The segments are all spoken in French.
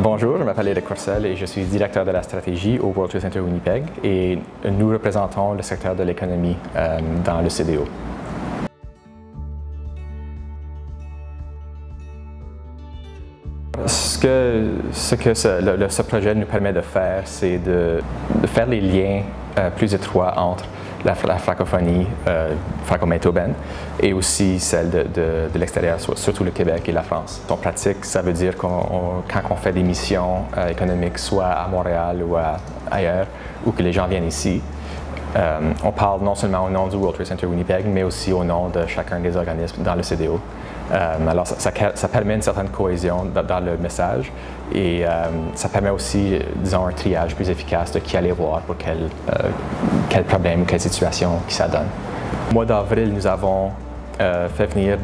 Bonjour, je m'appelle Eric Courcelle et je suis directeur de la stratégie au World Trade Center Winnipeg et nous représentons le secteur de l'économie euh, dans le CDO. Ce que, ce, ce, projet nous permet de faire, c'est de, faire les liens euh, plus étroits entre la, francophonie euh, franco-manitobaine et aussi celle de, de, l'extérieur, surtout le Québec et la France. En pratique, ça veut dire qu'on quand on fait des missions euh, économiques, soit à Montréal ou ailleurs, ou que les gens viennent ici, euh, on parle non seulement au nom du World Trade Center Winnipeg, mais aussi au nom de chacun des organismes dans le CDO. Euh, alors, ça, permet une certaine cohésion dans, le message et euh, ça permet aussi, disons, un triage plus efficace de qui aller voir pour quel, quel problème ou quelle situation qui ça donne. Au mois d'avril, nous avons fait venir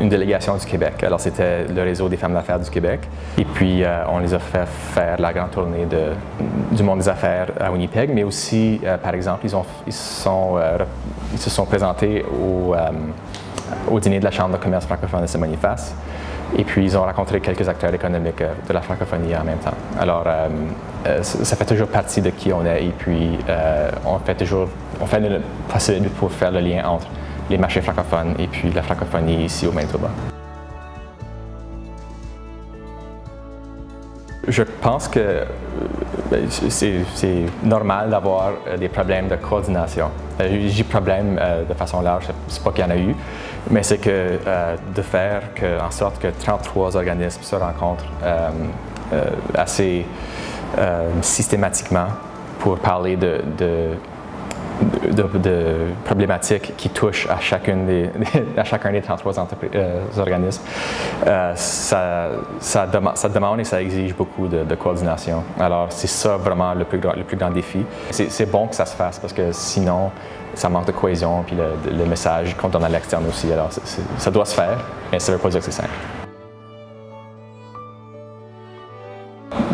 une délégation du Québec. Alors, c'était le réseau des femmes d'affaires du Québec. Et puis, on les a fait faire la grande tournée du monde des affaires à Winnipeg, mais aussi, par exemple, ils se sont présentés au au dîner de la Chambre de commerce francophone de Saint-Boniface. Et puis, ils ont rencontré quelques acteurs économiques euh, de la francophonie en même temps. Alors, euh, euh, ça fait toujours partie de qui on est. Et puis, on fait toujours, on fait le possible pour faire le lien entre les marchés francophones et puis la francophonie ici au Manitoba. Je pense que ben, c'est normal d'avoir des problèmes de coordination. Je dis problème de façon large, c'est pas qu'il y en a eu, mais c'est que euh, de faire en sorte que 33 organismes se rencontrent euh, euh, assez systématiquement pour parler de, de, problématiques qui touchent à, chacune des, à chacun des 33 organismes, ça, ça, demande et ça exige beaucoup de, coordination. Alors, c'est ça vraiment le plus, grand, le plus grand défi. C'est bon que ça se fasse parce que sinon, ça manque de cohésion, puis le, message qu'on donne à l'externe aussi. Alors, ça doit se faire, mais ça ne veut pas dire que c'est simple.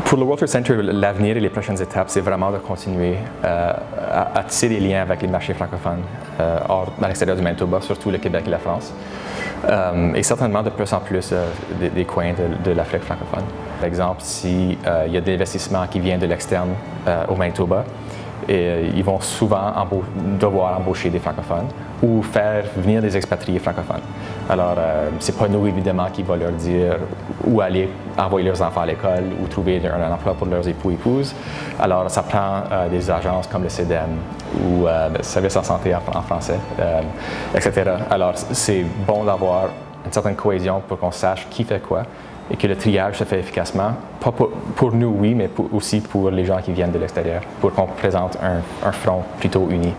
Pour le Trade Center, l'avenir et les prochaines étapes, c'est vraiment de continuer euh, à, tisser des liens avec les marchés francophones euh, à l'extérieur du Manitoba, surtout le Québec et la France, euh, et certainement de plus en plus des, coins de, l'Afrique francophone. Par exemple, s'il y a des investissements qui viennent de l'externe au Manitoba, ils vont souvent devoir embaucher des francophones ou faire venir des expatriés francophones. Alors, euh, c'est pas nous, évidemment, qui va leur dire où aller envoyer leurs enfants à l'école ou trouver un, emploi pour leurs époux épouses. Alors, ça prend euh, des agences comme le CEDEM ou le Service en santé en, français, etc. Alors, c'est bon d'avoir une certaine cohésion pour qu'on sache qui fait quoi et que le triage se fait efficacement, pas pour, nous, oui, mais aussi pour les gens qui viennent de l'extérieur, pour qu'on présente un front plutôt uni.